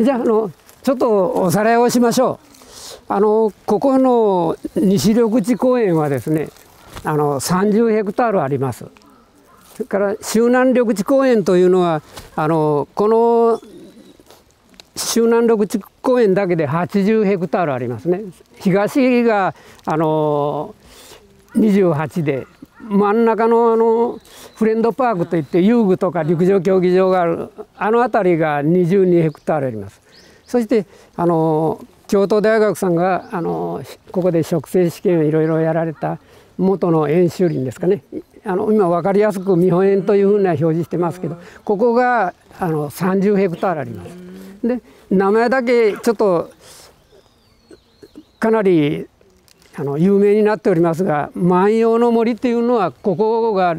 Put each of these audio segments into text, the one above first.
じゃあのちょっとおさらいをしましょう。あのここの西緑地公園はですねあの30ヘクタールあります。それから周南緑地公園というのはあのこの周南緑地公園だけで80ヘクタールありますね。東があの28で真ん中のあのフレンドパークといって遊具とか陸上競技場があるあの辺りが22ヘクタールあります。そしてあの京都大学さんがあのここで植生試験をいろいろやられた元の演習林ですかね。あの今分かりやすく見本園というふうには表示してますけどここがあの30ヘクタールあります。で名前だけちょっとかなりあの有名になっておりますが万葉の森っていうのはここが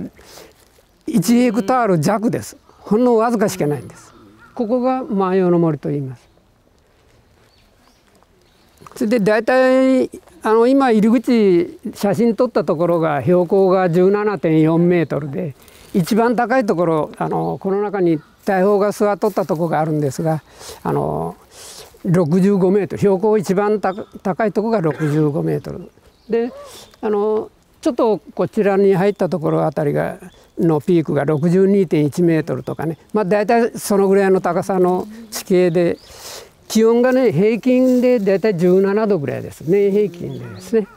1ヘクタール弱です。ほんのわずかしかないんです。ここが万葉の森と言います。それで大体あの今入り口写真撮ったところが標高が17.4メートルで一番高いところあのこの中に大砲が座っとったところがあるんですがあの65メートル。標高一番高いところが65メートル。であのちょっとこちらに入ったところあたりがのピークが62.1メートルとかね。まあ大体そのぐらいの高さの地形で気温がね平均で大体17度ぐらいです。ね平均でですね。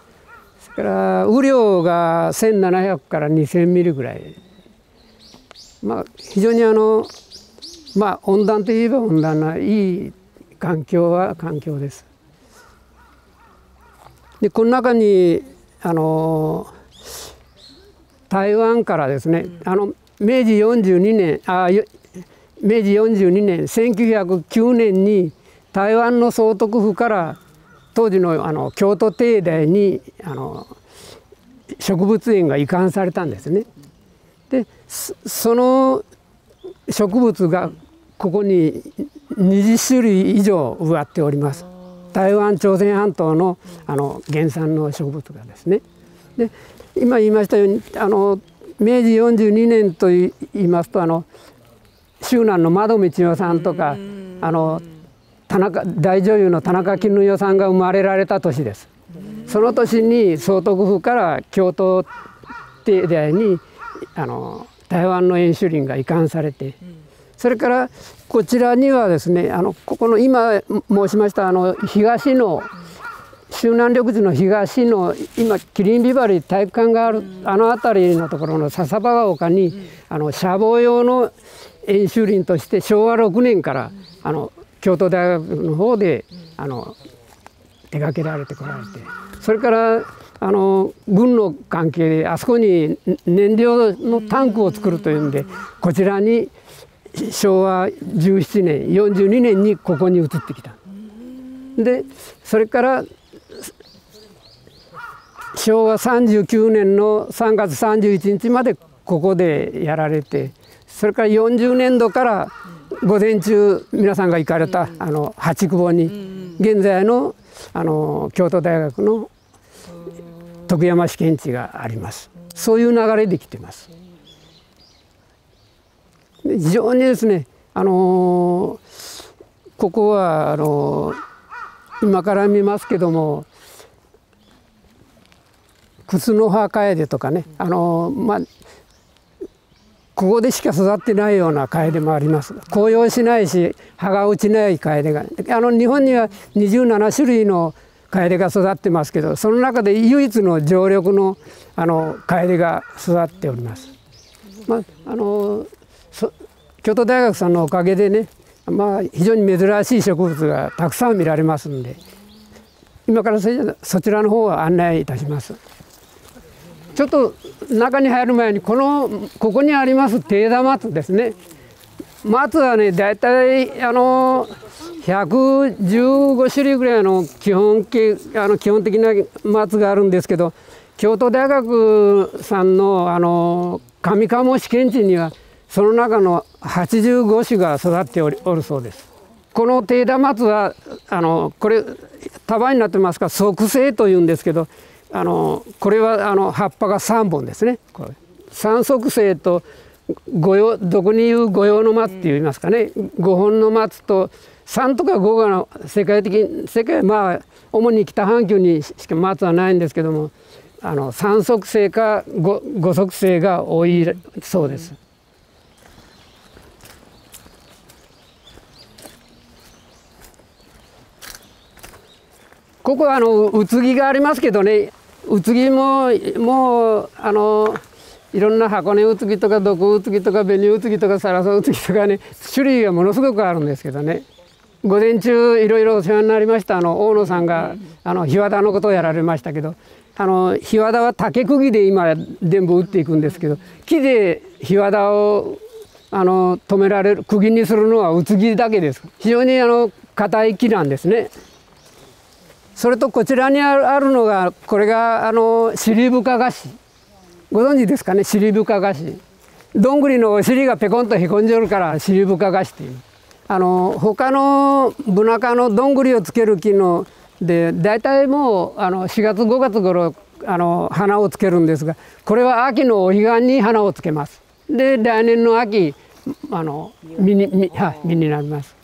それから雨量が1700から2000ミリぐらい。まあ非常にあのまあ温暖といえば温暖ないい環境は環境です。でこの中にあの台湾からですね、あの明治42年あ明治42年1909年に台湾の総督府から当時のあの京都帝大にあの植物園が移管されたんですね。でその植物がここに20種類以上植わっております。台湾朝鮮半島のあの原産の植物がですね。で今言いましたようにあの明治42年と言いますとあの周南の窓道代さんとかあの田中大女優の田中絹代さんが生まれられた年です。その年に総督府から京都帝大にあの台湾の演習林が移管されてそれからこちらにはですねあのここの今申しましたあの東の周南緑地の東の今キリンビバリー体育館があるあの辺りのところの笹場が丘にあの車房用の演習林として昭和6年からあの京都大学の方であの手掛けられてこられてそれからあの軍の関係であそこに燃料のタンクを作るというんでこちらに昭和17年42年にここに移ってきた。でそれから昭和39年の3月31日までここでやられてそれから40年度から午前中皆さんが行かれたあの八久保に現在のあの京都大学の徳山試験地があります。そういう流れで来てます。非常にですね、あのここはあの今から見ますけども靴の葉楓とかね、あのまあ、ここでしか育ってないような楓もあります紅葉しないし葉が落ちない楓があの日本には27種類の楓が育ってますけどその中で唯一の常緑のあの楓が育っております。まあ、あの京都大学さんのおかげでね、まあ、非常に珍しい植物がたくさん見られますんで今からそちらの方を案内いたします。ちょっと中に入る前にこのここにありますテーダ松ですね松はね大体あの115種類ぐらいの基本系あの基本的な松があるんですけど京都大学さんのあの上鴨試験地にはその中の85種が育っておるそうです。このテーダ松はあのこれ束になってますから側生というんですけどあのこれはあの葉っぱが3本ですねこれ3足生と五葉どこに言う五葉の松って言いますかね、五本の松と3とか5がの世界的世界まあ主に北半球にしか松はないんですけどもあの3足性か 5, 5足性が多いそうです。ここはあの宇津木がありますけどね。宇津木ももうあのいろんな箱根宇津木とか毒宇津木とか紅宇津木とかサラサ宇津木とかね種類がものすごくあるんですけどね。午前中いろいろお世話になりました。あの大野さんがあの日和田のことをやられましたけどあの日和田は竹釘で今全部打っていくんですけど木で日和田をあの止められる釘にするのは宇津木だけです。非常にあの硬い木なんですね。それとこちらにあるのがこれがあの尻深菓子ご存知ですかね？尻深菓子どんぐりのお尻がペコンとへこんじょるから尻深菓子っていう。あの他のブナ科のどんぐりをつける木ので大体もうあの4月5月頃あの花をつけるんですがこれは秋のお彼岸に花をつけます。で来年の秋あの実に実,、はい、実になります。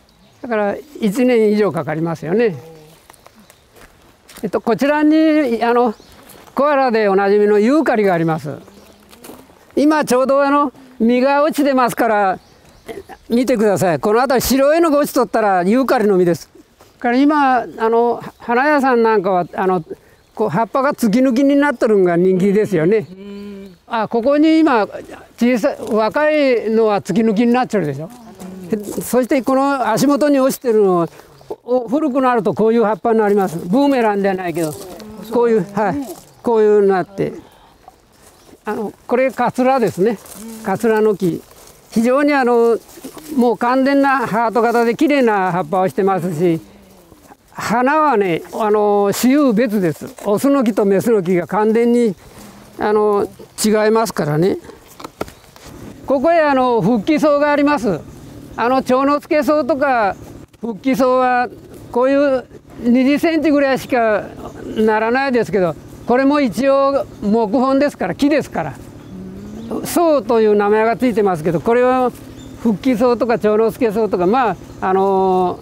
だから1年以上かかりますよね。えっとこちらにあのコアラでおなじみのユーカリがあります。今ちょうどあの実が落ちてますから見てください。この辺り白いのが落ちとったらユーカリの実です。から今あの花屋さんなんかはあのこう葉っぱが突き抜きになってるのが人気ですよね。あここに今小さい若いのは突き抜きになっちゃうでしょ。そしてこの足元に落ちてるの古くなるとこういう葉っぱになります。ブーメランではないけどこういうはい。こういうなって。あのこれカツラですね。カツラの木。非常にあのもう完全なハート型で綺麗な葉っぱをしてますし花はねあの雌雄別です。オスの木とメスの木が完全にあの違いますからね。ここへあの復帰草があります。あの蝶之助草とか復帰草はこういう20センチぐらいしかならないですけどこれも一応木本ですから木ですから。草という名前が付いてますけどこれは復帰草とか蝶之助草とかまああの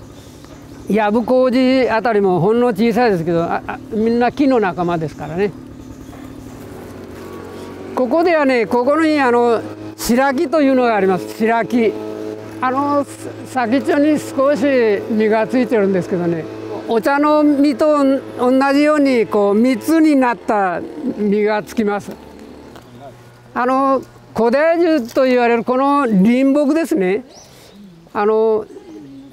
藪工事あたりもほんの小さいですけどみんな木の仲間ですからね。ここではねここにあの白木というのがあります。白木。あの先っちょに少し実がついてるんですけどね。お茶の実と同じようにこう蜜になった実がつきます。あの古代樹と言われるこの林木ですね。あの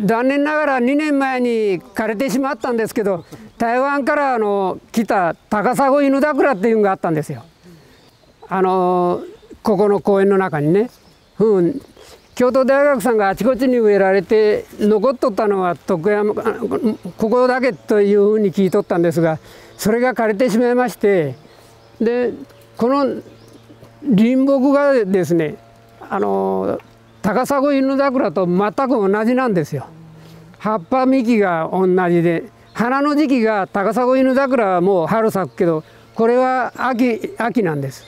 残念ながら2年前に枯れてしまったんですけど台湾からあの来た高砂犬桜っていうのがあったんですよ。あのここの公園の中にね、うん、京都大学さんがあちこちに植えられて残っとったのは徳山ここだけというふうに聞いとったんですがそれが枯れてしまいましてでこの林木がですねあの高砂犬桜と全く同じなんですよ。葉っぱ幹が同じで花の時期が高砂犬桜はもう春咲くけどこれは秋秋なんです。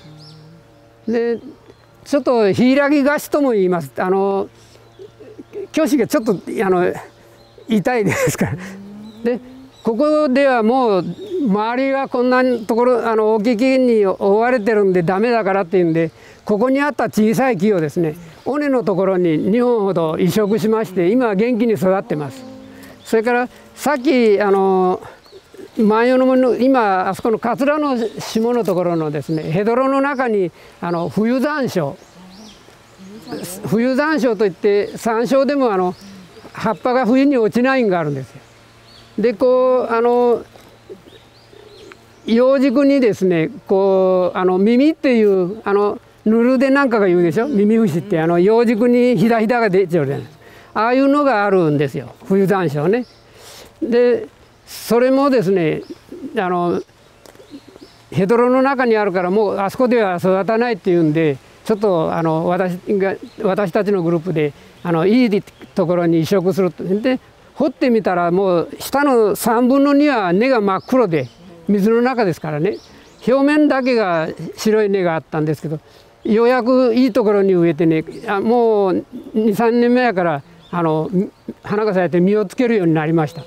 でちょっと柊菓子とも言いますあの教師がちょっとあの痛いですから。でここではもう周りがこんなところあの大きい木に覆われてるんでダメだからっていうんでここにあった小さい木をですね尾根のところに2本ほど移植しまして今は元気に育ってますそれからさっきあの万葉の森の今あそこの桂の下のところのですねヘドロの中にあの冬山椒冬山椒といって山椒でもあの葉っぱが冬に落ちないんがあるんですよ。でこうあの葉軸にですねこうあの耳っていうあのヌルでなんかが言うでしょ？耳虫ってあの葉軸にひだひだが出てるじゃないああいうのがあるんですよ冬山椒ね。でそれもですねあのヘドロの中にあるからもうあそこでは育たないっていうんでちょっとあの私が私たちのグループであのいいところに移植すると。で掘ってみたらもう下の3分の2は根が真っ黒で水の中ですからね。表面だけが白い根があったんですけどようやくいいところに植えてねあもう23年目やからあの花が咲いて実をつけるようになりました。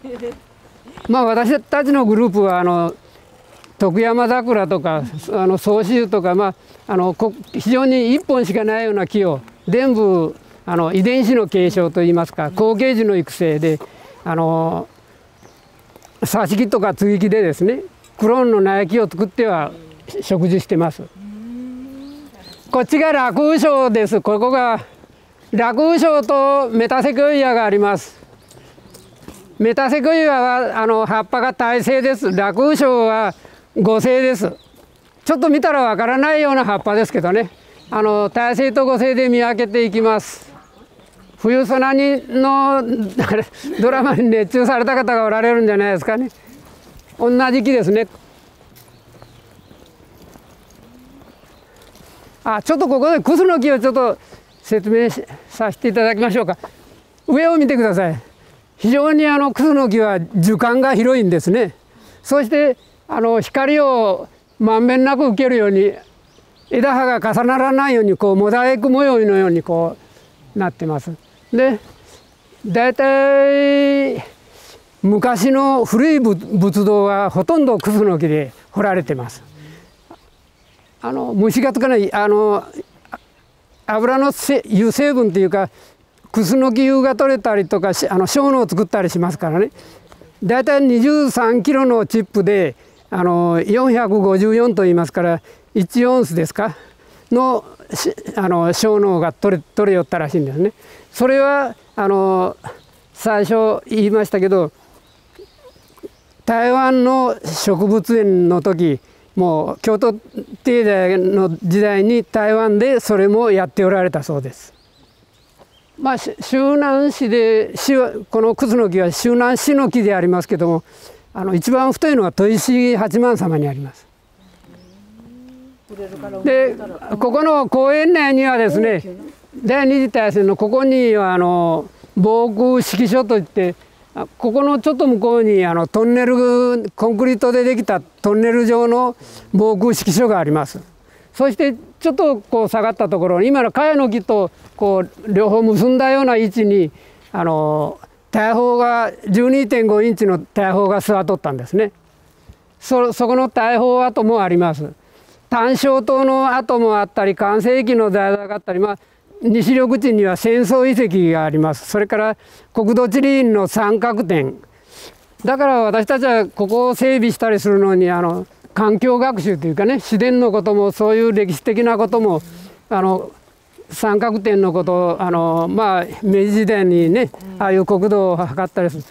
まあ私たちのグループはあの徳山桜とかあの総州とか、まあ、あの非常に1本しかないような木を全部あの遺伝子の継承といいますか後継樹の育成であの挿し木とか接ぎ木でですねクローンの苗木を作っては植樹してます。こっちが落雨症です。ここが落雨症とメタセクイアがあります。メタセクイアはあの葉っぱが耐性です。落雨症は五性です。ちょっと見たらわからないような葉っぱですけどね。あの耐性と五性で見分けていきます。冬空にのドラマに熱中された方がおられるんじゃないですかね。同じ木ですね。あちょっとここでクスの木をちょっと説明させていただきましょうか上を見てください非常にあのクスの木は樹幹が広いんですね。そしてあの光をまんべんなく受けるように枝葉が重ならないようにこうモザイク模様のようにこうなってます。で大体昔の古い仏像はほとんどクスの木で彫られてます。あの虫がつかないあの油の油成分っていうかクスノキ油が取れたりとかあの小脳を作ったりしますからねだいたい23キロのチップであの454と言いますから1オンスですか？のあの小脳が取れ取れよったらしいんですね。それはあの最初言いましたけど台湾の植物園の時もう京都帝大の時代に台湾でそれもやっておられたそうです。まあ、周南市でこのクズの木は周南市の木でありますけどもあの一番太いのは砥石八幡様にあります。でここの公園内にはですね第二次大戦のここにはあの防空指揮所といってここのちょっと向こうにあのトンネルコンクリートでできたトンネル状の防空指揮所がありますそしてちょっとこう下がったところ今の茅の木とこう両方結んだような位置にあの大砲が12.5インチの大砲が座っとったんですね。そそこの大砲跡もあります。単焦島の跡もあったり完成機の材料があったりまあ西緑地には戦争遺跡があります。それから国土地理院の三角点。だから私たちはここを整備したりするのにあの環境学習というかね自然のこともそういう歴史的なこともあの三角点のことあのまあ明治時代にねああいう国土を測ったりする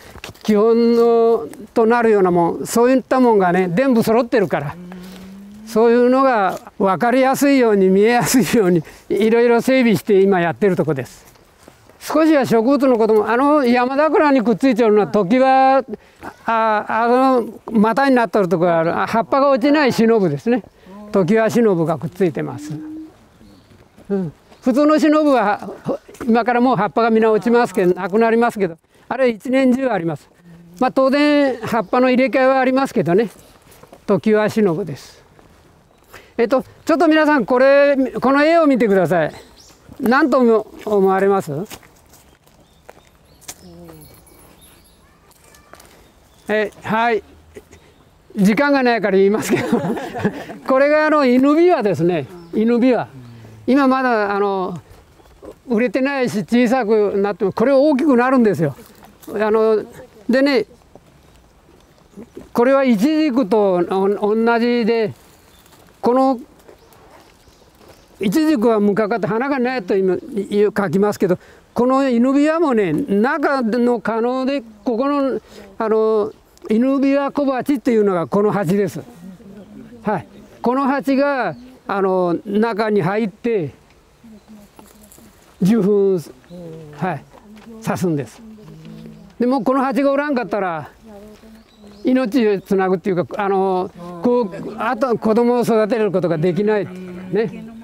基本のとなるようなもんそういったもんがね全部揃ってるから。そういうのが分かりやすいように見えやすいようにいろいろ整備して今やってるとこです少しは植物のこともあの山桜にくっついてるのは時はああの股になってるところある。葉っぱが落ちない忍ぶですね。時は忍がくっついてます、うん、普通の忍は今からもう葉っぱがみんな落ちますけどなくなりますけどあれ一年中あります。まあ当然葉っぱの入れ替えはありますけどね。時は忍です。えっとちょっと皆さんこれこの絵を見てください。何と思われます？えはい。時間がないから言いますけど これがあの犬ビワですね。犬ビワ。今まだあの売れてないし小さくなってもこれ大きくなるんですよ。あのでねこれはイチジクと同じでこのイチジクは無かかって花がないと今書きますけどこの犬ビワもね中の可能でここのあの犬ビワ小鉢っていうのがこの鉢です。はい、この鉢があの中に入って受粉はい刺すんです。でもこの鉢がおらんかったら命をつなぐっていうかあのこうあと子供を育てることができないね。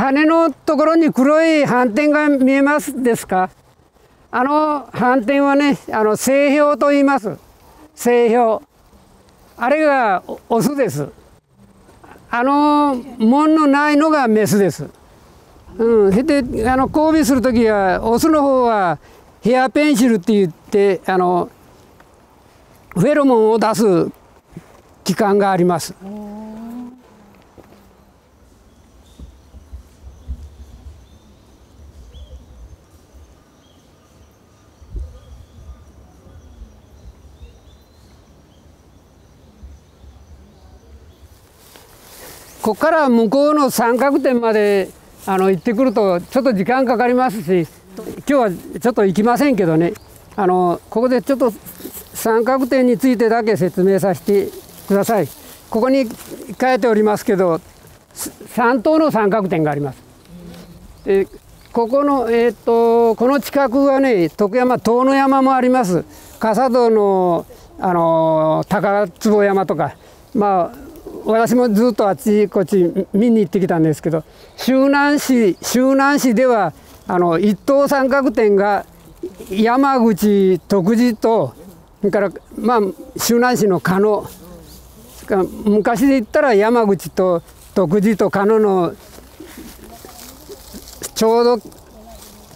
羽のところに黒い斑点が見えますですか？あの斑点はねあの性氷と言います。性氷。あれがオスです。あの門のないのがメスです。うん、であの交尾する時はオスの方はヘアペンシルって言ってあのフェロモンを出す器官があります。ここから向こうの三角点まであの行ってくるとちょっと時間かかりますし今日はちょっと行きませんけどね。あのここでちょっと三角点についてだけ説明させてください。ここに書いておりますけど3等の三角点があります。でここのえー、っとこの近くはね徳山遠野山もあります。笠戸のあの高坪山とか。まあ私もずっとあっちこっち見に行ってきたんですけど周南市周南市ではあの一等三角点が山口徳次とそれからまあ周南市の加納昔で言ったら山口と徳次と加納のちょうど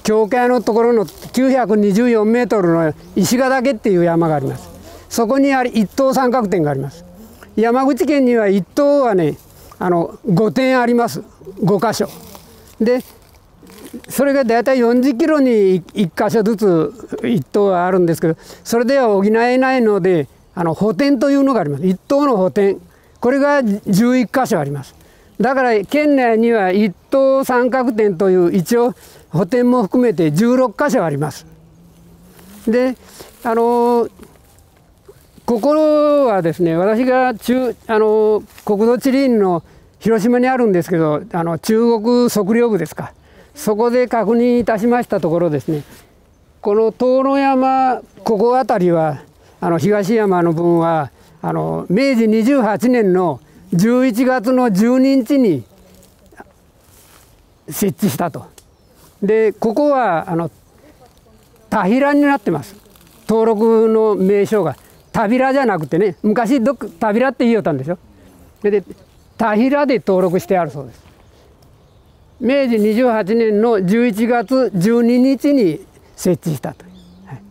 境界のところの924メートルの石ヶ岳っていう山があります。そこにあり一等三角点があります。山口県には1棟はねあの5点あります。5箇所。でそれが大体40キロに1箇所ずつ1棟はあるんですけどそれでは補えないのであの補填というのがあります。1棟の補填。これが11箇所あります。だから県内には1棟三角点という一応補填も含めて16箇所あります。であのここはですね私が中あの国土地理院の広島にあるんですけどあの中国測量部ですか。そこで確認いたしましたところですね。この遠野山ここ辺りはあの東山の分はあの明治28年の11月の12日に設置したと。でここはあの田平になってます。登録の名称が。田平じゃなくてね昔どっ田平って言いよったんでしょで田平で登録してあるそうです。明治28年の11月12日に設置したと、はい、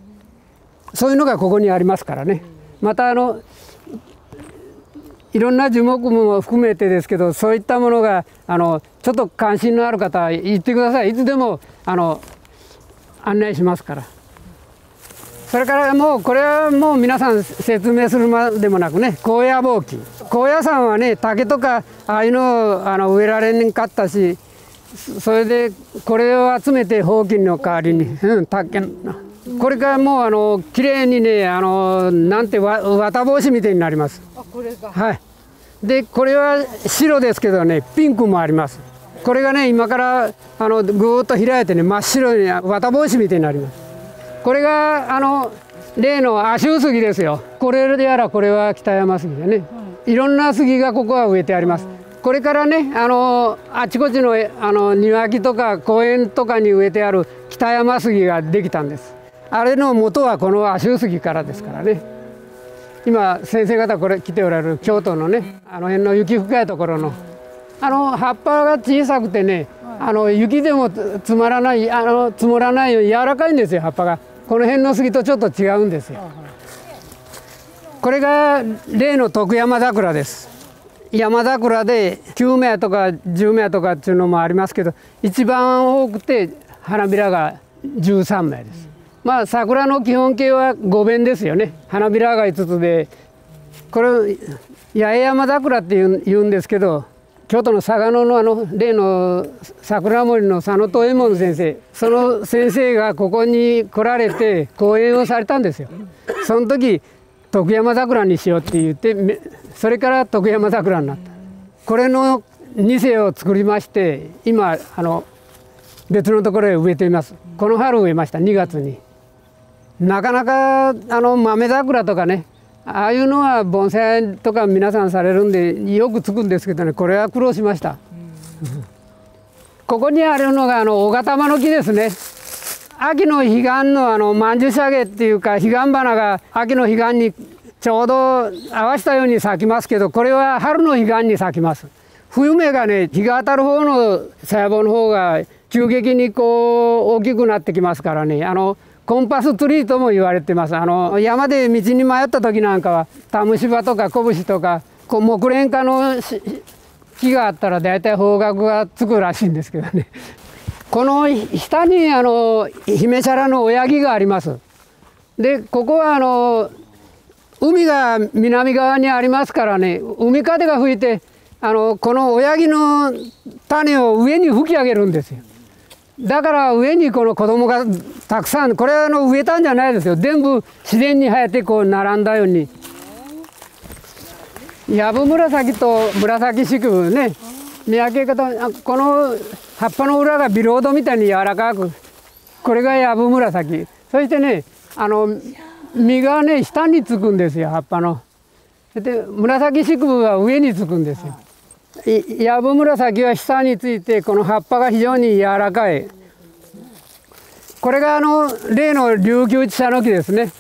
そういうのがここにありますからね。またあのいろんな樹木も含めてですけどそういったものがあのちょっと関心のある方は言ってください。いつでもあの案内しますから。それからもうこれはもう皆さん説明するまでもなくね高野ぼうき高野山はね竹とかああいうのをあの植えられんかったしそれでこれを集めてほうきの代わりに、うん、竹これからもうあの綺麗にねあのなんてわ綿帽子みたいになります。あこれがはい。でこれは白ですけどねピンクもあります。これがね今からあのぐーっと開いてね真っ白に綿帽子みたいになりますこれがあの例の亜州杉ですよ。これでやらこれは北山杉でね、い。ろんな杉がここは植えてあります、これからねあのあちこちのあの庭木とか公園とかに植えてある北山杉ができたんです。あれの元はこの亜州杉からですからね。今先生方これ来ておられる京都のねあの辺の雪深いところの。あの葉っぱが小さくてねあの雪でも積まらないあの積もらないように柔らかいんですよ葉っぱが。この辺の杉とちょっと違うんですよ。これが例の徳山桜です。山桜で9名とか10名とかっていうのもありますけど一番多くて花びらが13名です。まあ桜の基本形は5弁ですよね。花びらが5つでこれ八重山桜って言うんですけど京都の嵯峨野のあの例の桜森の佐野藤右衛門先生その先生がここに来られて講演をされたんですよ。その時徳山桜にしようって言ってそれから徳山桜になった。これの2世を作りまして今あの別のところへ植えていますこの春植えました2月になかなかあの豆桜とかねああいうのは盆栽とか皆さんされるんでよくつくんですけどねこれは苦労しました、ここにあるのがあの大型間の木ですね。秋の彼岸のあのまんじゅしゃげっていうか彼岸花が秋の彼岸にちょうど合わせたように咲きますけどこれは春の彼岸に咲きます。冬目がね日が当たる方の細胞の方が急激にこう大きくなってきますからね。あのコンパスツリーとも言われてます。あの山で道に迷った時なんかはタムシバとかコブシとかこう木蓮科の木があったら大体方角がつくらしいんですけどね。この下にあの姫シャラの親木があります。でここはあの海が南側にありますからね海風が吹いてあのこの親木の種を上に吹き上げるんですよ。だから上にこの子供がたくさんこれはあの植えたんじゃないですよ。全部自然に生えてこう並んだように。ヤブ紫と紫式部ね。見分け方この葉っぱの裏がビロードみたいに柔らかくこれがヤブ紫。そしてねあの実がね下につくんですよ葉っぱの。で紫式部は上につくんですよ。ヤブ紫は下についてこの葉っぱが非常に柔らかい。これがあの例の琉球茶の木ですね。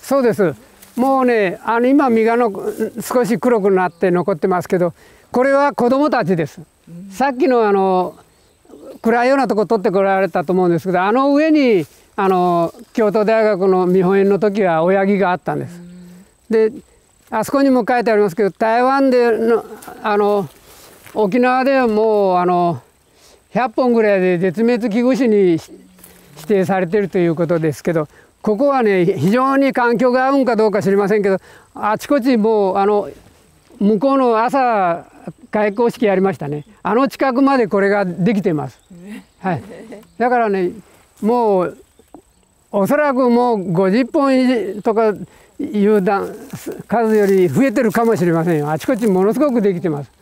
そうです。もうねあの今実がの少し黒くなって残ってますけどこれは子供たちです、さっきのあの暗いようなとこ取ってこられたと思うんですけどあの上にあの京都大学の見本園の時は親木があったんです、であそこにも書いてありますけど台湾でのあの沖縄ではもうあの100本ぐらいで絶滅危惧種に指定されてるということですけどここはね非常に環境が合うんかどうか知りませんけどあちこちもうあの向こうの朝開校式やりましたね。あの近くまでこれができてます、はい、だからねもうおそらくもう50本とか油断数より増えてるかもしれませんよ。あちこちものすごくできてます。